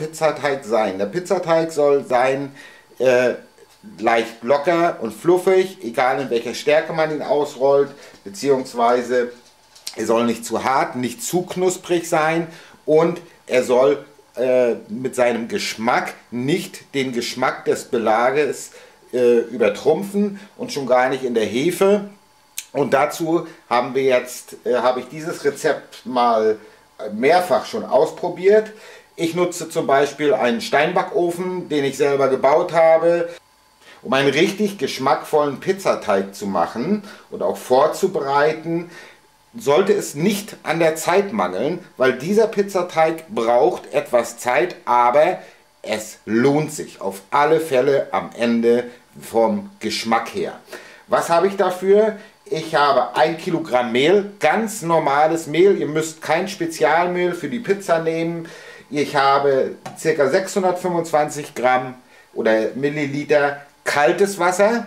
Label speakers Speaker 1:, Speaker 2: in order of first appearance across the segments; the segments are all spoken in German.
Speaker 1: Pizzateig sein? Der Pizzateig soll sein äh, leicht locker und fluffig, egal in welcher Stärke man ihn ausrollt, beziehungsweise er soll nicht zu hart, nicht zu knusprig sein und er soll äh, mit seinem Geschmack nicht den Geschmack des Belages äh, übertrumpfen und schon gar nicht in der Hefe. Und dazu haben wir jetzt, äh, habe ich dieses Rezept mal mehrfach schon ausprobiert. Ich nutze zum Beispiel einen Steinbackofen, den ich selber gebaut habe. Um einen richtig geschmackvollen Pizzateig zu machen und auch vorzubereiten, sollte es nicht an der Zeit mangeln, weil dieser Pizzateig braucht etwas Zeit, aber es lohnt sich auf alle Fälle am Ende vom Geschmack her. Was habe ich dafür? Ich habe ein Kilogramm Mehl, ganz normales Mehl. Ihr müsst kein Spezialmehl für die Pizza nehmen. Ich habe ca. 625 Gramm oder Milliliter kaltes Wasser,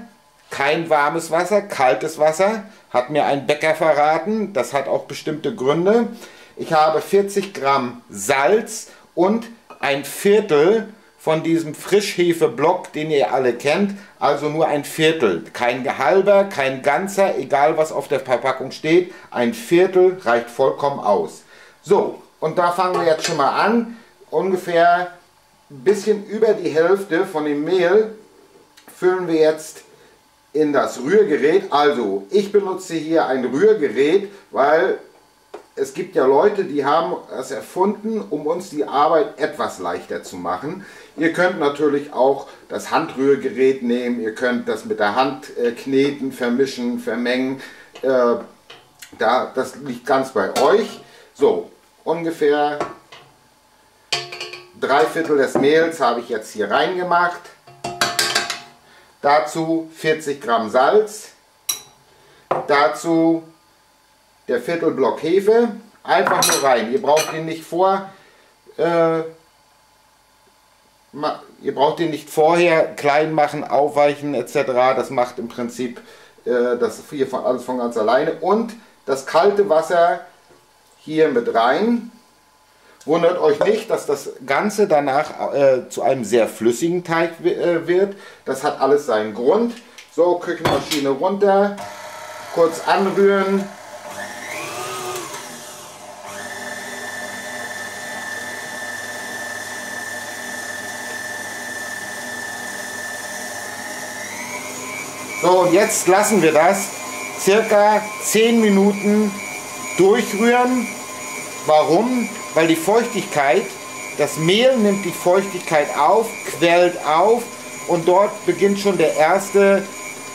Speaker 1: kein warmes Wasser, kaltes Wasser, hat mir ein Bäcker verraten. Das hat auch bestimmte Gründe. Ich habe 40 Gramm Salz und ein Viertel von diesem Frischhefeblock, den ihr alle kennt, also nur ein Viertel. Kein halber, kein ganzer, egal was auf der Verpackung steht, ein Viertel reicht vollkommen aus. So, und da fangen wir jetzt schon mal an. Ungefähr ein bisschen über die Hälfte von dem Mehl füllen wir jetzt in das Rührgerät. Also, ich benutze hier ein Rührgerät, weil es gibt ja Leute, die haben es erfunden, um uns die Arbeit etwas leichter zu machen. Ihr könnt natürlich auch das Handrührgerät nehmen, ihr könnt das mit der Hand äh, kneten, vermischen, vermengen. Äh, da, das liegt ganz bei euch. So, ungefähr drei Viertel des Mehls habe ich jetzt hier reingemacht. Dazu 40 Gramm Salz. Dazu der Viertelblock Hefe. Einfach nur rein. Ihr braucht ihn nicht vor äh, ihr braucht den nicht vorher klein machen, aufweichen etc. Das macht im Prinzip äh, das hier von, alles von ganz alleine. Und das kalte Wasser hier mit rein. Wundert euch nicht, dass das Ganze danach äh, zu einem sehr flüssigen Teig äh, wird. Das hat alles seinen Grund. So, Küchenmaschine runter, kurz anrühren, So, und jetzt lassen wir das circa 10 Minuten durchrühren. Warum? Weil die Feuchtigkeit, das Mehl nimmt die Feuchtigkeit auf, quält auf und dort beginnt schon der erste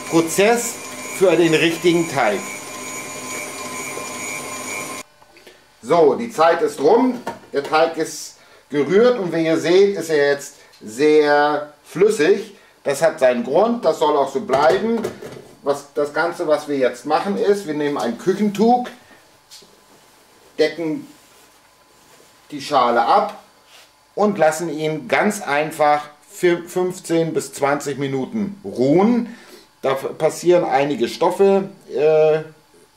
Speaker 1: Prozess für den richtigen Teig. So, die Zeit ist rum, der Teig ist gerührt und wie ihr seht, ist er jetzt sehr flüssig. Das hat seinen Grund, das soll auch so bleiben. Was, das Ganze, was wir jetzt machen, ist, wir nehmen ein Küchentuch, decken die Schale ab und lassen ihn ganz einfach 15 bis 20 Minuten ruhen. Da passieren einige Stoffe, äh,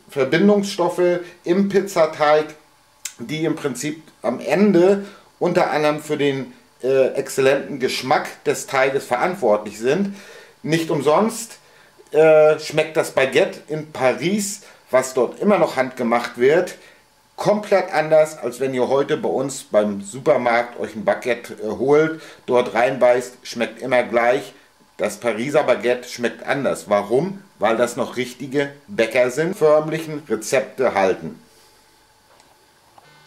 Speaker 1: Verbindungsstoffe im Pizzateig, die im Prinzip am Ende unter anderem für den äh, exzellenten Geschmack des Teiges verantwortlich sind. Nicht umsonst äh, schmeckt das Baguette in Paris, was dort immer noch handgemacht wird, komplett anders, als wenn ihr heute bei uns beim Supermarkt euch ein Baguette äh, holt, dort reinbeißt, schmeckt immer gleich. Das Pariser Baguette schmeckt anders. Warum? Weil das noch richtige Bäcker sind, förmlichen Rezepte halten.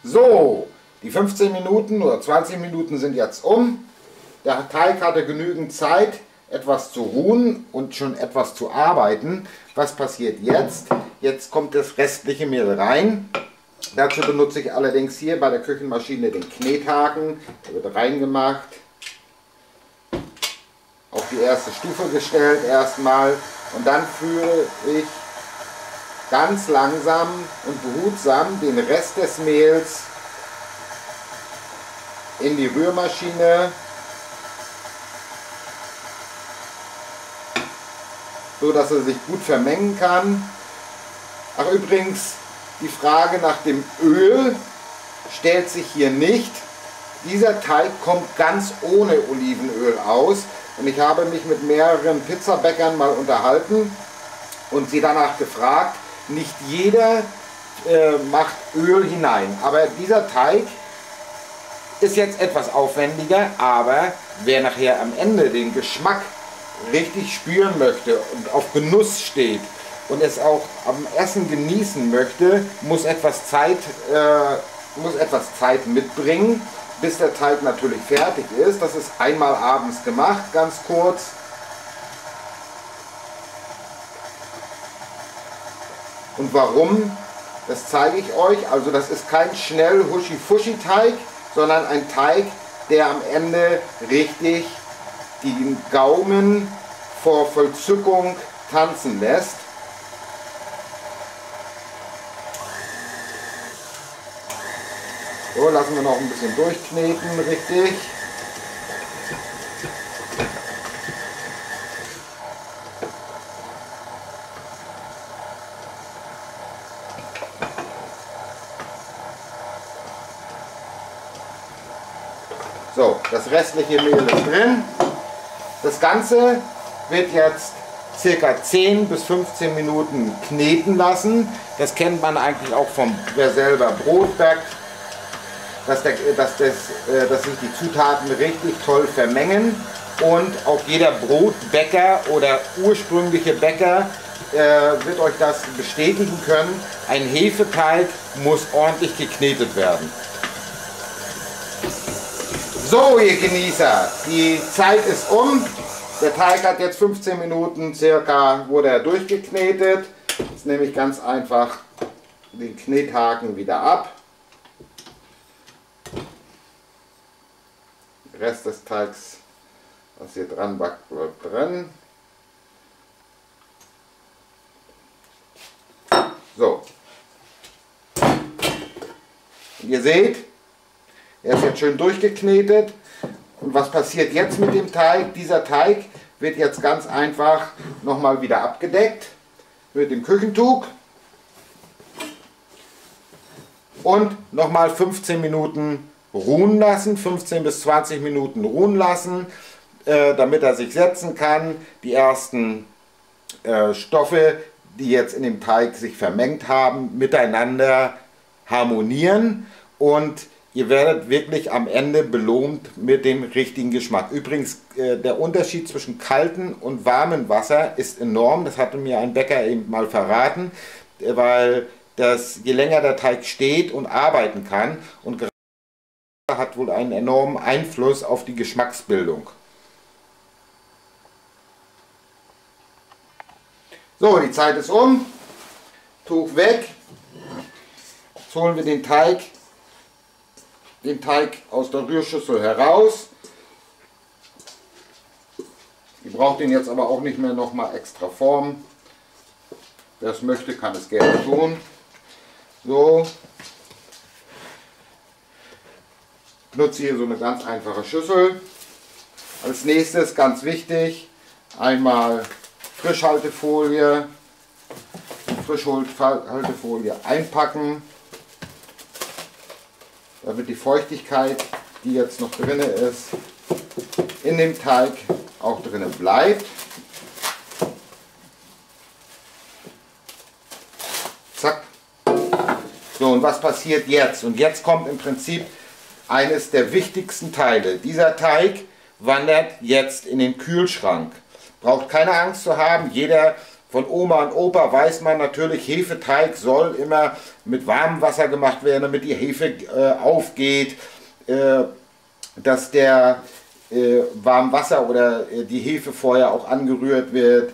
Speaker 1: So, die 15 Minuten oder 20 Minuten sind jetzt um. Der Teig hatte genügend Zeit, etwas zu ruhen und schon etwas zu arbeiten. Was passiert jetzt? Jetzt kommt das restliche Mehl rein. Dazu benutze ich allerdings hier bei der Küchenmaschine den Knethaken. Der wird reingemacht. Auf die erste Stufe gestellt erstmal. Und dann führe ich ganz langsam und behutsam den Rest des Mehls in die Rührmaschine. So dass er sich gut vermengen kann. Ach übrigens, die Frage nach dem Öl stellt sich hier nicht, Dieser Teig kommt ganz ohne Olivenöl aus. Und ich habe mich mit mehreren Pizzabäckern mal unterhalten und sie danach gefragt, nicht jeder äh, macht Öl hinein, aber dieser Teig ist jetzt etwas aufwendiger, aber wer nachher am Ende den Geschmack richtig spüren möchte und auf Genuss steht und es auch am Essen genießen möchte, muss etwas Zeit, äh, muss etwas Zeit mitbringen, bis der Teig natürlich fertig ist. Das ist einmal abends gemacht, ganz kurz. Und warum? Das zeige ich euch. Also das ist kein schnell Huschi-Fuschi-Teig, sondern ein Teig, der am Ende richtig den Gaumen vor Vollzückung tanzen lässt. So, lassen wir noch ein bisschen durchkneten, richtig. So, das restliche Mehl ist drin. Das Ganze wird jetzt circa 10 bis 15 Minuten kneten lassen. Das kennt man eigentlich auch vom, wer selber Brot backt, dass, der, dass, das, äh, dass sich die Zutaten richtig toll vermengen und auch jeder Brotbäcker oder ursprüngliche Bäcker äh, wird euch das bestätigen können. Ein Hefeteig muss ordentlich geknetet werden. So, ihr Genießer, die Zeit ist um. Der Teig hat jetzt 15 Minuten circa, wurde er durchgeknetet. Jetzt nehme ich ganz einfach den Knethaken wieder ab. Rest des Teigs, was hier dran backt, bleibt drin. So. Und ihr seht, er ist jetzt schön durchgeknetet. Und was passiert jetzt mit dem Teig? Dieser Teig wird jetzt ganz einfach nochmal wieder abgedeckt mit dem Küchentuch und nochmal 15 Minuten ruhen lassen, 15 bis 20 Minuten ruhen lassen, äh, damit er sich setzen kann. Die ersten äh, Stoffe, die jetzt in dem Teig sich vermengt haben, miteinander harmonieren und ihr werdet wirklich am Ende belohnt mit dem richtigen Geschmack. Übrigens, äh, der Unterschied zwischen kaltem und warmem Wasser ist enorm. Das hatte mir ein Bäcker eben mal verraten, äh, weil das, je länger der Teig steht und arbeiten kann und hat wohl einen enormen Einfluss auf die Geschmacksbildung. So, die Zeit ist um. Tuch weg. Jetzt holen wir den Teig den Teig aus der Rührschüssel heraus. Ihr braucht den jetzt aber auch nicht mehr nochmal extra formen. Wer es möchte, kann es gerne tun. So. Ich nutze hier so eine ganz einfache Schüssel. Als nächstes, ganz wichtig, einmal Frischhaltefolie, Frischhaltefolie einpacken damit die Feuchtigkeit, die jetzt noch drin ist, in dem Teig auch drinnen bleibt. Zack. So, und was passiert jetzt? Und jetzt kommt im Prinzip eines der wichtigsten Teile. Dieser Teig wandert jetzt in den Kühlschrank. Braucht keine Angst zu haben, jeder von Oma und Opa weiß man natürlich, Hefeteig soll immer mit warmem Wasser gemacht werden, damit die Hefe äh, aufgeht, äh, dass der äh, warm Wasser oder äh, die Hefe vorher auch angerührt wird,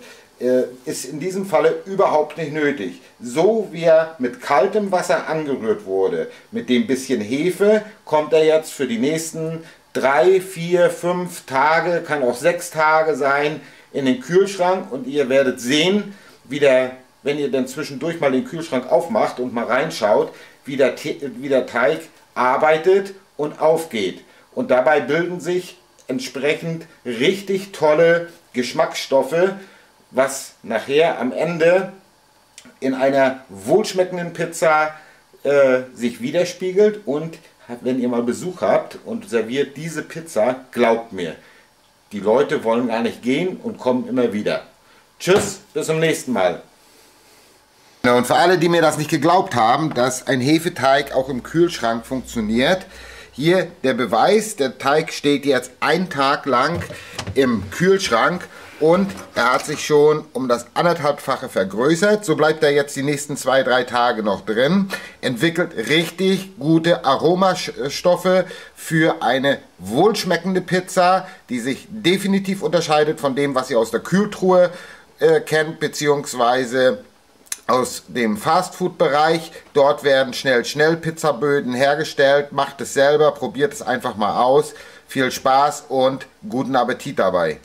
Speaker 1: ist in diesem Falle überhaupt nicht nötig. So wie er mit kaltem Wasser angerührt wurde, mit dem bisschen Hefe, kommt er jetzt für die nächsten drei, vier, fünf Tage, kann auch sechs Tage sein, in den Kühlschrank und ihr werdet sehen, wie der, wenn ihr dann zwischendurch mal den Kühlschrank aufmacht und mal reinschaut, wie der, wie der Teig arbeitet und aufgeht. Und dabei bilden sich entsprechend richtig tolle Geschmacksstoffe, was nachher am Ende in einer wohlschmeckenden Pizza äh, sich widerspiegelt und wenn ihr mal Besuch habt und serviert diese Pizza, glaubt mir, die Leute wollen gar nicht gehen und kommen immer wieder. Tschüss, bis zum nächsten Mal. Und für alle, die mir das nicht geglaubt haben, dass ein Hefeteig auch im Kühlschrank funktioniert, hier der Beweis, der Teig steht jetzt einen Tag lang im Kühlschrank und er hat sich schon um das anderthalbfache vergrößert. So bleibt er jetzt die nächsten zwei, drei Tage noch drin. Entwickelt richtig gute Aromastoffe für eine wohlschmeckende Pizza, die sich definitiv unterscheidet von dem, was ihr aus der Kühltruhe äh, kennt, beziehungsweise aus dem Fastfood-Bereich. Dort werden schnell, schnell Pizzaböden hergestellt. Macht es selber, probiert es einfach mal aus. Viel Spaß und guten Appetit dabei.